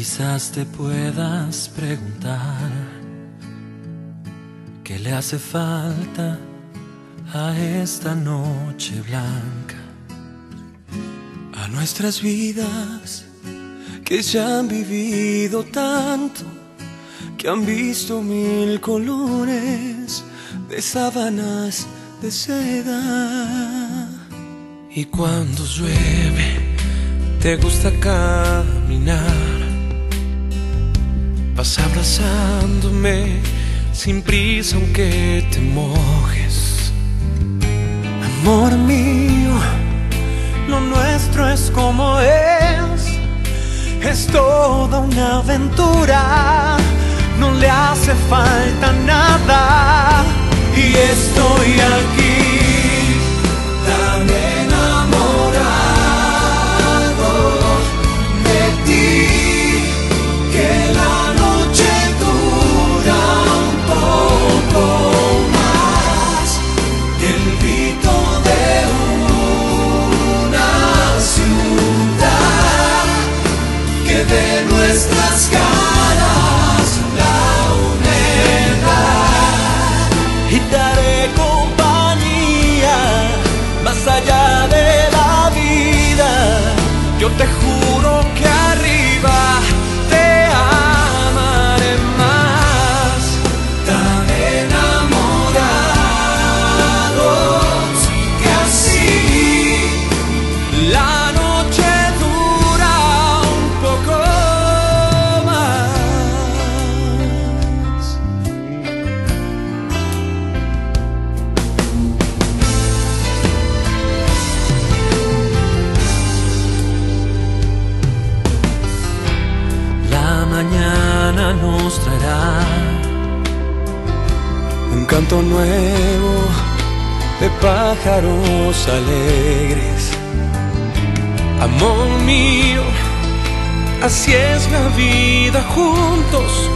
Quizás te puedas preguntar qué le hace falta a esta noche blanca, a nuestras vidas que ya han vivido tanto, que han visto mil colores de sábanas de seda. Y cuando llueve, te gusta caminar, vas abrazándome sin prisa aunque te mojes. Amor mío, lo nuestro es como es, es toda una aventura, no le hace falta nada de nuestras caras nos traerá un canto nuevo de pájaros alegres. Amor mío, así es la vida juntos,